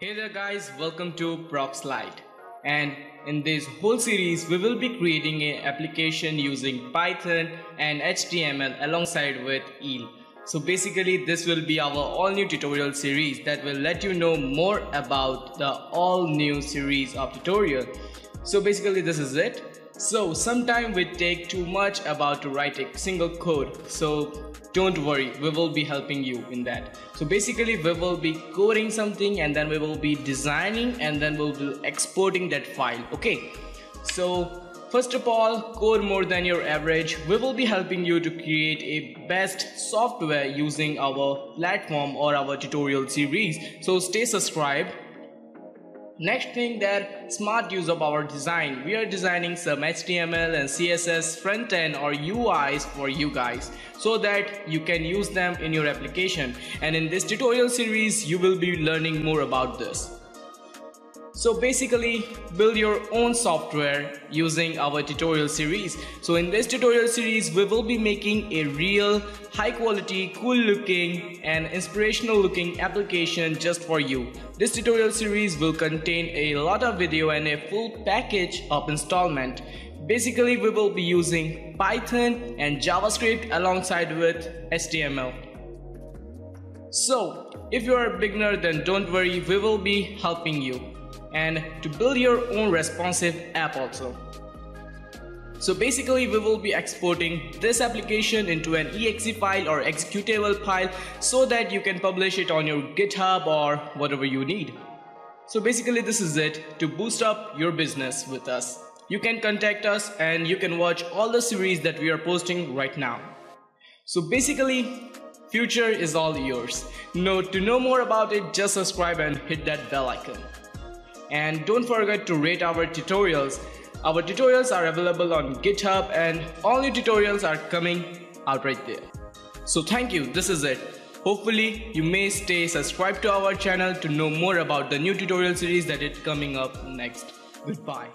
Hey there guys, welcome to ProxLight. And in this whole series, we will be creating an application using Python and HTML alongside with Eel. So basically this will be our all new tutorial series that will let you know more about the all new series of tutorial. So basically this is it. So sometimes we take too much about to write a single code. So don't worry, we will be helping you in that. So basically we will be coding something and then we will be designing and then we'll be exporting that file. Okay. So First of all, code more than your average. We will be helping you to create a best software using our platform or our tutorial series. So stay subscribed Next thing that smart use of our design. We are designing some HTML and CSS front end or UIs for you guys so that you can use them in your application. And in this tutorial series, you will be learning more about this. So basically build your own software using our tutorial series. So in this tutorial series we will be making a real high quality cool looking and inspirational looking application just for you. This tutorial series will contain a lot of video and a full package of installment. Basically we will be using Python and JavaScript alongside with HTML. So if you are a beginner then don't worry we will be helping you and to build your own responsive app also. So basically we will be exporting this application into an exe file or executable file so that you can publish it on your GitHub or whatever you need. So basically this is it to boost up your business with us. You can contact us and you can watch all the series that we are posting right now. So basically future is all yours. No, to know more about it just subscribe and hit that bell icon. And don't forget to rate our tutorials. Our tutorials are available on GitHub and all new tutorials are coming out right there. So thank you, this is it. Hopefully you may stay subscribed to our channel to know more about the new tutorial series that is coming up next. Goodbye.